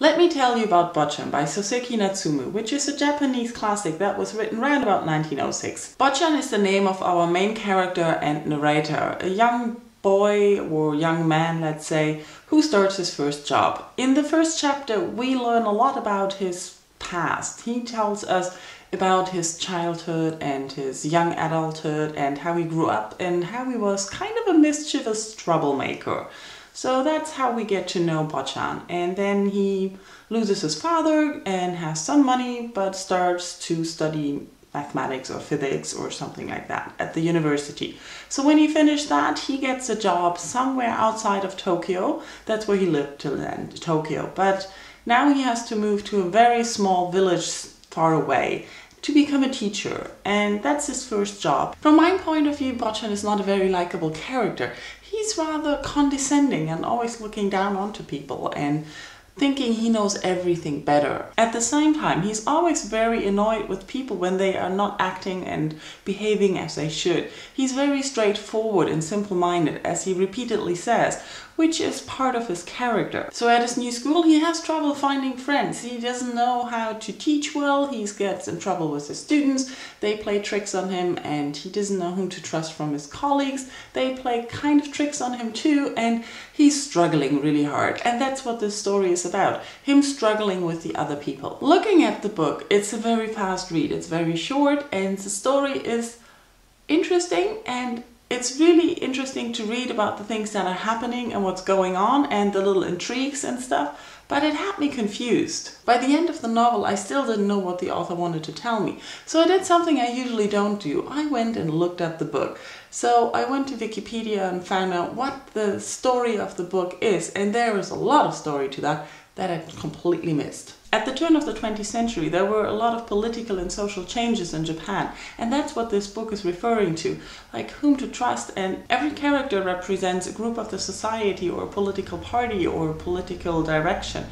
Let me tell you about Botchan by Soseki Natsume, which is a Japanese classic that was written around about 1906. Botchan is the name of our main character and narrator, a young boy or young man, let's say, who starts his first job. In the first chapter, we learn a lot about his past. He tells us about his childhood and his young adulthood and how he grew up and how he was kind of a mischievous troublemaker. So that's how we get to know Botchan. And then he loses his father and has some money, but starts to study mathematics or physics or something like that at the university. So when he finished that, he gets a job somewhere outside of Tokyo. That's where he lived till then, Tokyo. But now he has to move to a very small village far away to become a teacher, and that's his first job. From my point of view, Botchan is not a very likable character. He's rather condescending and always looking down onto people and thinking he knows everything better. At the same time, he's always very annoyed with people when they are not acting and behaving as they should. He's very straightforward and simple-minded, as he repeatedly says, which is part of his character. So at his new school, he has trouble finding friends. He doesn't know how to teach well, he gets in trouble with his students, they play tricks on him, and he doesn't know whom to trust from his colleagues. They play kind of tricks on him too, and he's struggling really hard. And that's what this story is about, him struggling with the other people. Looking at the book, it's a very fast read. It's very short, and the story is interesting and it's really interesting to read about the things that are happening and what's going on and the little intrigues and stuff, but it had me confused. By the end of the novel, I still didn't know what the author wanted to tell me. So I did something I usually don't do. I went and looked at the book. So I went to Wikipedia and found out what the story of the book is, and there is a lot of story to that that I completely missed. At the turn of the 20th century, there were a lot of political and social changes in Japan, and that's what this book is referring to, like whom to trust, and every character represents a group of the society or a political party or a political direction.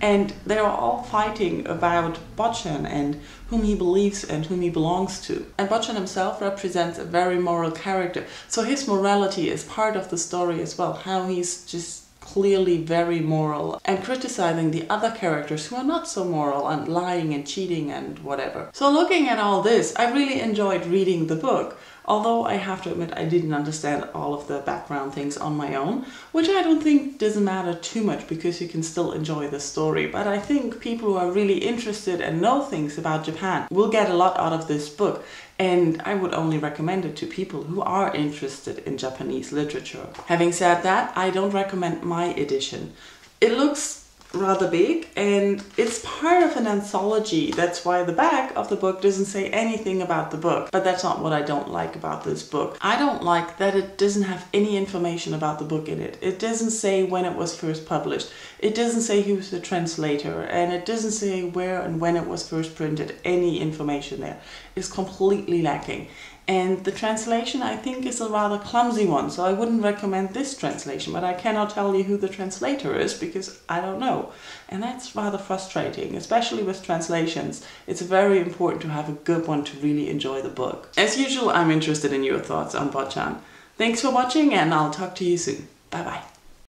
And they're all fighting about Botchan and whom he believes and whom he belongs to. And Botchan himself represents a very moral character. So his morality is part of the story as well, how he's just clearly very moral and criticizing the other characters who are not so moral and lying and cheating and whatever. So looking at all this, I really enjoyed reading the book. Although I have to admit I didn't understand all of the background things on my own, which I don't think doesn't matter too much because you can still enjoy the story. But I think people who are really interested and know things about Japan will get a lot out of this book. And I would only recommend it to people who are interested in Japanese literature. Having said that, I don't recommend my edition. It looks rather big and it's part of an anthology. That's why the back of the book doesn't say anything about the book. But that's not what I don't like about this book. I don't like that it doesn't have any information about the book in it. It doesn't say when it was first published. It doesn't say who's the translator and it doesn't say where and when it was first printed. Any information there is completely lacking. And the translation I think is a rather clumsy one, so I wouldn't recommend this translation, but I cannot tell you who the translator is because I don't know. And that's rather frustrating, especially with translations. It's very important to have a good one to really enjoy the book. As usual, I'm interested in your thoughts on Botchan. Thanks for watching and I'll talk to you soon. Bye bye.